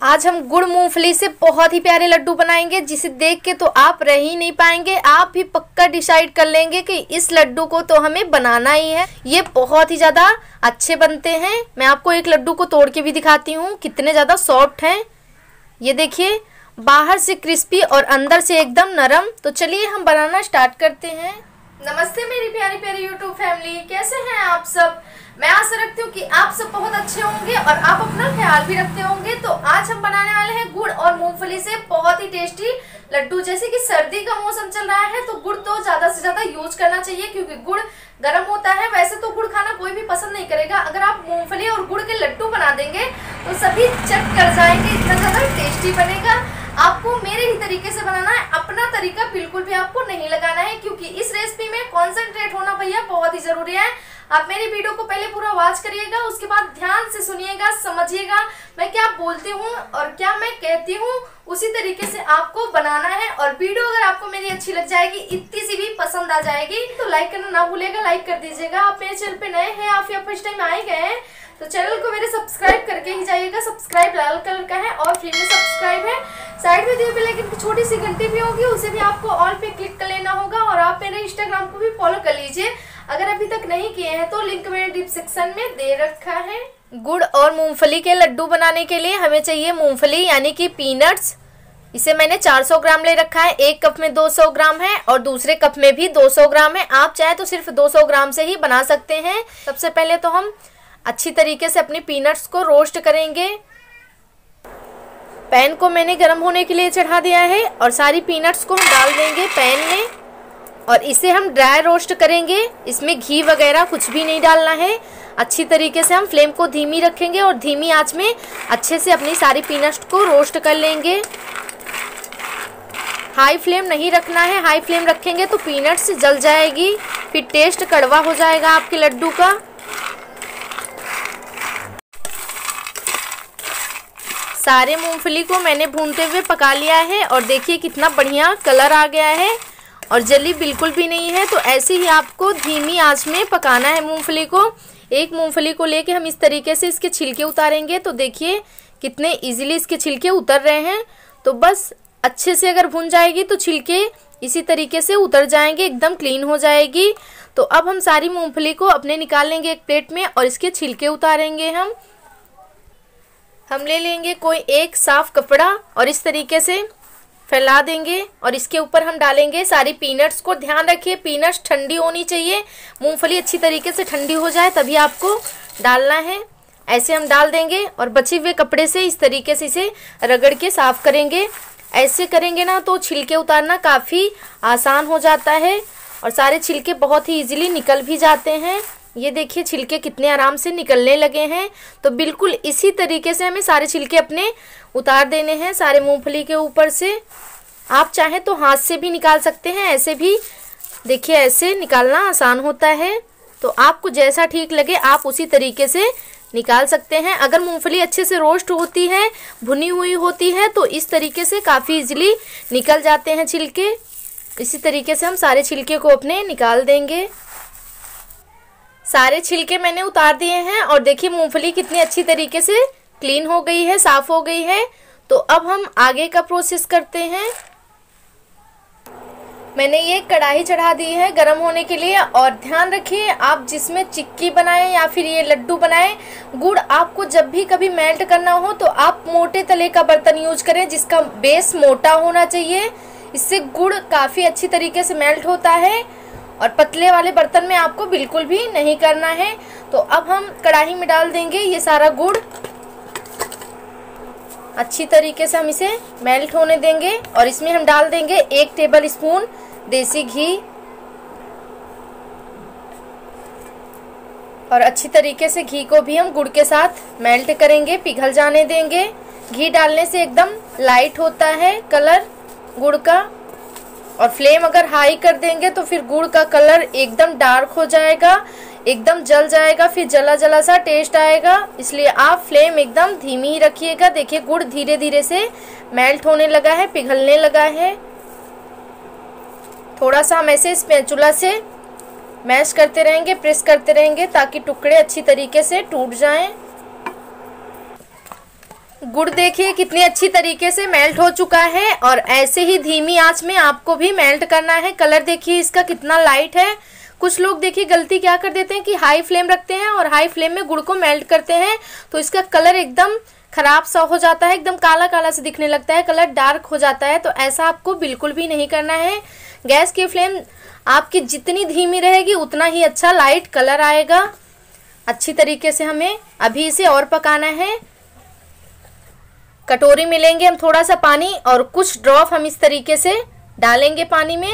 आज हम गुड़ मूंगफली से बहुत ही प्यारे लड्डू बनाएँगे, जिसे देख के तो आप रह ही नहीं पाएँगे। आप भी पक्का डिसाइड कर लेंगे कि इस लड्डू को तो हमें बनाना ही है। ये बहुत ही ज़्यादा अच्छे बनते हैं। मैं आपको एक लड्डू को तोड़ के भी दिखाती हूँ, कितने ज़्यादा सॉफ्ट हैं। ये देखिए, बाहर से क्रिस्पी और अंदर से एकदम नरम। तो चलिए हम बनाना स्टार्ट करते हैं। नमस्ते मेरी प्यारी प्यारी यूट्यूब फैमिली, कैसे हैं आप सब? मैं आशा रखती हूँ कि आप सब बहुत अच्छे होंगे और आप अपना ख्याल भी रखते होंगे। तो आज हम बनाने वाले हैं गुड़ और मूंगफली से बहुत ही टेस्टी लड्डू। जैसे कि सर्दी का मौसम चल रहा है तो गुड़ तो ज़्यादा से ज़्यादा यूज़ करना चाहिए, क्योंकि गुड़ गर्म होता है। वैसे तो गुड़ खाना कोई भी पसंद नहीं करेगा। अगर आप मूंगफली और गुड़ के लड्डू बना देंगे तो सभी चट कर जाएँगे, इतना ज़्यादा टेस्टी बनेगा। आपको मेरे ही तरीके से बनाना है, अपना तरीका बिल्कुल भी आपको नहीं लगाना है, क्योंकि इस रेसिपी में कॉन्सेंट्रेट होना भैया बहुत ही ज़रूरी है। आप मेरी वीडियो को पहले पूरा वॉच करिएगा, उसके बाद ध्यान से सुनिएगा, समझिएगा मैं क्या बोलती हूँ और क्या मैं कहती हूँ, उसी तरीके से आपको बनाना है और वीडियो अगर आपको मेरी अच्छी लग जाएगी, इतनी सी भी पसंद आ जाएगी तो लाइक करना ना भूलेगा लाइक कर दीजिएगा। आप मेरे चैनल पे नए हैं, आप या फ़र्स्ट टाइम आए गए हैं तो चैनल को मेरे सब्सक्राइब करके ही जाइएगा। सब्सक्राइब लाल कलर का है और फ्री में सब्सक्राइब है। साइड में दिए बेलाइकन की छोटी सी घंटी भी होगी, उसे भी आपको ऑल पे क्लिक कर लेना होगा और आप मेरे इंस्टाग्राम को भी फॉलो कर लीजिए। अगर अभी तक नहीं किए हैं तो लिंक मैंने डिस्क्रिप्शन में दे रखा है। गुड़ और मूंगफली के लड्डू बनाने के लिए हमें चाहिए मूंगफली, यानी कि पीनट्स इसे मैंने 400 ग्राम ले रखा है, एक कप में 200 ग्राम है और दूसरे कप में भी 200 ग्राम है। आप चाहे तो सिर्फ़ 200 ग्राम से ही बना सकते हैं। सबसे पहले तो हम अच्छी तरीके से अपने पीनट्स को रोस्ट करेंगे। पैन को मैंने गर्म होने के लिए चढ़ा दिया है और सारी पीनट्स को हम डाल देंगे पैन में। और इसे हम ड्राई रोस्ट करेंगे। इसमें घी वगैरह कुछ भी नहीं डालना है। अच्छी तरीके से हम फ्लेम को धीमी रखेंगे और धीमी आँच में अच्छे से अपनी सारी पीनट्स को रोस्ट कर लेंगे। हाई फ्लेम नहीं रखना है। हाई फ्लेम रखेंगे तो पीनट्स जल जाएगी। फिर टेस्ट कड़वा हो जाएगा आपके लड्डू का। सारे मूंगफली को मैंने भूनते हुए पका लिया है और देखिए कितना बढ़िया कलर आ गया है। और जली बिल्कुल भी नहीं है तो ऐसे ही आपको धीमी आँच में पकाना है मूंगफली को। एक मूंगफली को लेके हम इस तरीके से इसके छिलके उतारेंगे तो देखिए कितने इजीली इसके छिलके उतर रहे हैं। तो बस अच्छे से अगर भुन जाएगी तो छिलके इसी तरीके से उतर जाएँगे, एकदम क्लीन हो जाएगी। तो अब हम सारी मूंगफली को अपने निकाल लेंगे एक प्लेट में और इसके छिलके उतारेंगे हम। हम ले लेंगे कोई एक साफ़ कपड़ा और इस तरीके से फैला देंगे और इसके ऊपर हम डालेंगे सारी पीनट्स को। ध्यान रखिए पीनट्स ठंडी होनी चाहिए। मूंगफली अच्छी तरीके से ठंडी हो जाए, तभी आपको डालना है। ऐसे हम डाल देंगे और बचे हुए कपड़े से इस तरीके से इसे रगड़ के साफ़ करेंगे। ऐसे करेंगे ना तो छिलके उतारना काफ़ी आसान हो जाता है और सारे छिलके बहुत ही इजीली निकल भी जाते हैं। ये देखिए, छिलके कितने आराम से निकलने लगे हैं। तो बिल्कुल इसी तरीके से हमें सारे छिलके अपने उतार देने हैं, सारे मूंगफली के ऊपर से। आप चाहें तो हाथ से भी निकाल सकते हैं, ऐसे भी देखिए, ऐसे निकालना आसान होता है। तो आपको जैसा ठीक लगे, आप उसी तरीके से निकाल सकते हैं। अगर मूंगफली अच्छे से रोस्ट होती है, भुनी हुई होती है तो इस तरीके से काफ़ी इजीली निकल जाते हैं छिलके। इसी तरीके से हम सारे छिलके को अपने निकाल देंगे। सारे छिलके मैंने उतार दिए हैं और देखिए मूंगफली कितनी अच्छी तरीके से क्लीन हो गई है, साफ़ हो गई है। तो अब हम आगे का प्रोसेस करते हैं। मैंने ये कढ़ाई चढ़ा दी है गरम होने के लिए और ध्यान रखिए, आप जिसमें चिक्की बनाएँ या फिर ये लड्डू बनाएँ, गुड़ आपको जब भी कभी मेल्ट करना हो तो आप मोटे तले का बर्तन यूज़ करें जिसका बेस मोटा होना चाहिए। इससे गुड़ काफ़ी अच्छी तरीके से मेल्ट होता है। और पतले वाले बर्तन में आपको बिल्कुल भी नहीं करना है। तो अब हम कढ़ाई में डाल देंगे ये सारा गुड़। अच्छी तरीके से हम इसे मेल्ट होने देंगे और इसमें हम डाल देंगे एक टेबल स्पून देसी घी। और अच्छी तरीके से घी को भी हम गुड़ के साथ मेल्ट करेंगे, पिघल जाने देंगे। घी डालने से एकदम लाइट होता है कलर गुड़ का। और फ्लेम अगर हाई कर देंगे तो फिर गुड़ का कलर एकदम डार्क हो जाएगा, एकदम जल जाएगा, फिर जला जला सा टेस्ट आएगा। इसलिए आप फ्लेम एकदम धीमी ही रखिएगा। देखिए, गुड़ धीरे धीरे से मेल्ट होने लगा है, पिघलने लगा है। थोड़ा सा हम ऐसे चूल्हा से मैश करते रहेंगे प्रेस करते रहेंगे ताकि टुकड़े अच्छी तरीके से टूट जाएँ। गुड़ देखिए, कितनी अच्छी तरीके से मेल्ट हो चुका है और ऐसे ही धीमी आँच में आपको भी मेल्ट करना है। कलर देखिए, इसका कितना लाइट है। कुछ लोग देखिए, गलती क्या कर देते हैं कि हाई फ्लेम रखते हैं और हाई फ्लेम में गुड़ को मेल्ट करते हैं। तो इसका कलर एकदम खराब सा हो जाता है, एकदम काला काला से दिखने लगता है, कलर डार्क हो जाता है। तो ऐसा आपको बिल्कुल भी नहीं करना है। गैस की फ्लेम आपकी जितनी धीमी रहेगी, उतना ही अच्छा लाइट कलर आएगा। अच्छी तरीके से हमें अभी इसे और पकाना है। कटोरी में लेंगे हम थोड़ा सा पानी और कुछ ड्रॉप हम इस तरीके से डालेंगे पानी में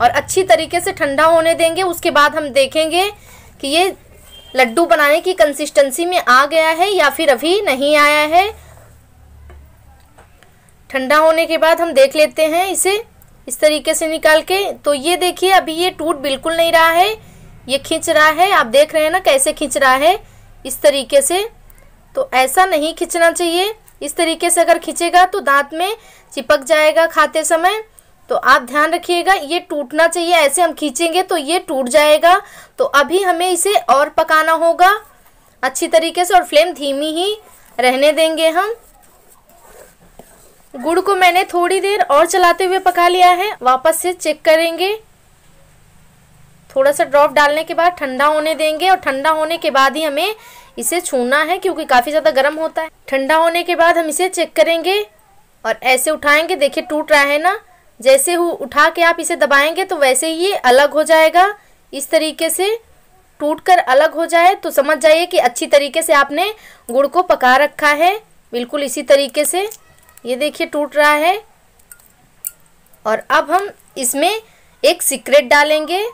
और अच्छी तरीके से ठंडा होने देंगे। उसके बाद हम देखेंगे कि ये लड्डू बनाने की कंसिस्टेंसी में आ गया है या फिर अभी नहीं आया है। ठंडा होने के बाद हम देख लेते हैं इसे इस तरीके से निकाल के। तो ये देखिए, अभी ये टूट बिल्कुल नहीं रहा है, ये खींच रहा है। आप देख रहे हैं ना कैसे खींच रहा है इस तरीके से। तो ऐसा नहीं खींचना चाहिए। इस तरीके से अगर खींचेगा तो दांत में चिपक जाएगा खाते समय। तो आप ध्यान रखिएगा, ये टूटना चाहिए, ऐसे हम खींचेंगे तो ये टूट जाएगा। तो अभी हमें इसे और पकाना होगा। अच्छी तरीके से और फ्लेम धीमी ही रहने देंगे हम। गुड़ को मैंने थोड़ी देर और चलाते हुए पका लिया है, वापस से चेक करेंगे। थोड़ा सा ड्रॉप डालने के बाद ठंडा होने देंगे और ठंडा होने के बाद ही हमें इसे छूना है क्योंकि काफ़ी ज़्यादा गर्म होता है। ठंडा होने के बाद हम इसे चेक करेंगे और ऐसे उठाएँगे। देखिए, टूट रहा है ना? जैसे उठा के आप इसे दबाएँगे तो वैसे ही ये अलग हो जाएगा। इस तरीके से टूटकर अलग हो जाए तो समझ जाइए कि अच्छी तरीके से आपने गुड़ को पका रखा है। बिल्कुल इसी तरीके से। ये देखिए, टूट रहा है। और अब हम इसमें एक सीक्रेट डालेंगे।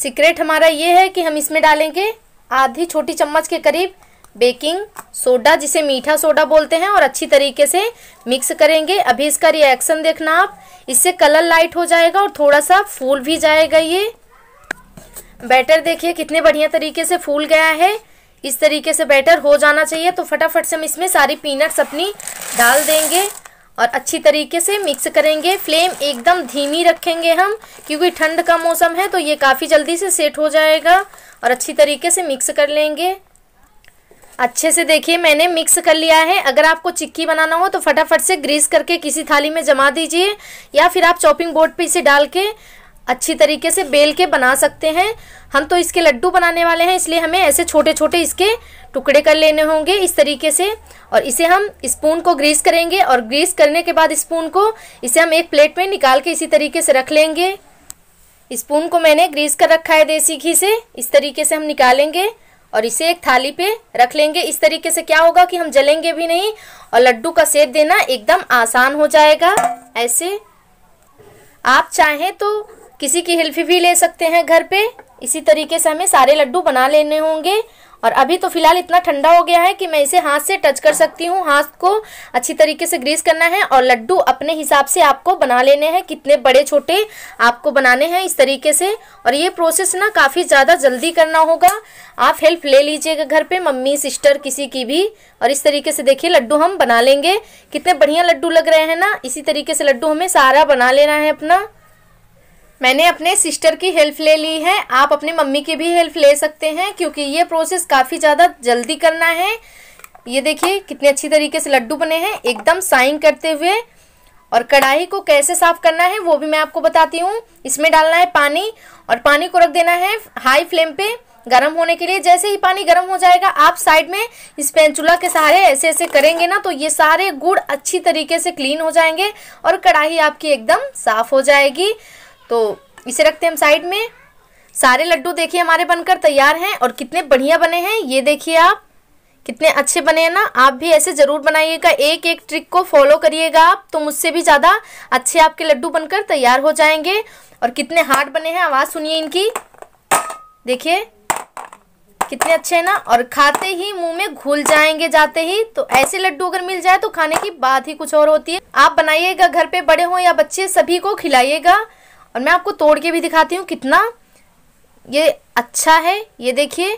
सीक्रेट हमारा ये है कि हम इसमें डालेंगे आधी छोटी चम्मच के करीब बेकिंग सोडा, जिसे मीठा सोडा बोलते हैं, और अच्छी तरीके से मिक्स करेंगे। अभी इसका रिएक्शन देखना आप। इससे कलर लाइट हो जाएगा और थोड़ा सा फूल भी जाएगा ये। बैटर देखिए कितने बढ़िया तरीके से फूल गया है। इस तरीके से बैटर हो जाना चाहिए तो फटाफट से हम इसमें सारी पीनट्स अपनी डाल देंगे। और अच्छी तरीके से मिक्स करेंगे। फ्लेम एकदम धीमी रखेंगे हम, क्योंकि ठंड का मौसम है तो ये काफ़ी जल्दी से सेट हो जाएगा और अच्छी तरीके से मिक्स कर लेंगे। अच्छे से देखिए, मैंने मिक्स कर लिया है। अगर आपको चिक्की बनाना हो तो फटाफट से ग्रीस करके किसी थाली में जमा दीजिए, या फिर आप चॉपिंग बोर्ड पे इसे डाल के अच्छी तरीके से बेल के बना सकते हैं। हम तो इसके लड्डू बनाने वाले हैं, इसलिए हमें ऐसे छोटे छोटे इसके टुकड़े कर लेने होंगे इस तरीके से। और इसे हम स्पून को ग्रीस करेंगे और ग्रीस करने के बाद स्पून को इसे हम एक प्लेट में निकाल के इसी तरीके से रख लेंगे। स्पून को मैंने ग्रीस कर रखा है देसी घी से, इस तरीके से हम निकालेंगे और इसे एक थाली पे रख लेंगे। इस तरीके से क्या होगा कि हम जलेंगे भी नहीं और लड्डू का सेक देना एकदम आसान हो जाएगा। ऐसे आप चाहें तो किसी की हेल्प भी ले सकते हैं घर पे। इसी तरीके से हमें सारे लड्डू बना लेने होंगे। और अभी तो फ़िलहाल इतना ठंडा हो गया है कि मैं इसे हाथ से टच कर सकती हूँ। हाथ को अच्छी तरीके से ग्रीस करना है और लड्डू अपने हिसाब से आपको बना लेने हैं। कितने बड़े छोटे आपको बनाने हैं इस तरीके से। और ये प्रोसेस ना काफ़ी ज़्यादा जल्दी करना होगा। आप हेल्प ले लीजिएगा घर पे, मम्मी सिस्टर किसी की भी। और इस तरीके से देखिए लड्डू हम बना लेंगे। कितने बढ़िया लड्डू लग रहे हैं ना। इसी तरीके से लड्डू हमें सारा बना लेना है अपना। मैंने अपने सिस्टर की हेल्प ले ली है। आप अपनी मम्मी की भी हेल्प ले सकते हैं, क्योंकि ये प्रोसेस काफ़ी ज़्यादा जल्दी करना है। ये देखिए, कितने अच्छी तरीके से लड्डू बने हैं। एकदम साइन करते हुए और कढ़ाई को कैसे साफ़ करना है, वो भी मैं आपको बताती हूँ। इसमें डालना है पानी और पानी को रख देना है हाई फ्लेम पे गर्म होने के लिए। जैसे ही पानी गर्म हो जाएगा, आप साइड में इस पेंचुला के सहारे ऐसे ऐसे करेंगे ना तो ये सारे गुड़ अच्छी तरीके से क्लीन हो जाएँगे और कढ़ाई आपकी एकदम साफ़ हो जाएगी। तो इसे रखते हैं हम साइड में। सारे लड्डू देखिए हमारे बनकर तैयार हैं और कितने बढ़िया बने हैं। ये देखिए आप, कितने अच्छे बने हैं ना। आप भी ऐसे ज़रूर बनाइएगा। एक एक ट्रिक को फॉलो करिएगा आप तो मुझसे भी ज़्यादा अच्छे आपके लड्डू बनकर तैयार हो जाएँगे। और कितने हार्ड बने हैं, आवाज़ सुनिए इनकी। देखिए, कितने अच्छे हैं ना। और खाते ही मुँह में घुल जाएँगे जाते ही। तो ऐसे लड्डू अगर मिल जाए तो खाने की बात ही कुछ और होती है। आप बनाइएगा, घर पे बड़े हो या बच्चे, सभी को खिलाइएगा। और मैं आपको तोड़ के भी दिखाती हूँ कितना ये अच्छा है। ये देखिए,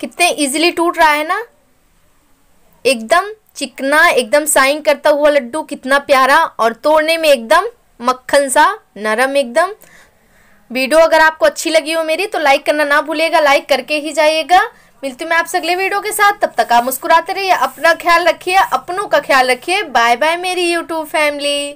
कितने इजीली टूट रहा है ना। एकदम चिकना, एकदम साइन करता हुआ लड्डू कितना प्यारा। और तोड़ने में एकदम मक्खन सा, नरम एकदम। वीडियो अगर आपको अच्छी लगी हो मेरी तो लाइक करना ना भूलिएगा लाइक करके ही जाइएगा। मिलती हूँ मैं आपसे अगले वीडियो के साथ। तब तक आप मुस्कुराते रहिए, अपना ख्याल रखिए, अपनों का ख्याल रखिए। बाय बाय मेरी यूट्यूब फैमिली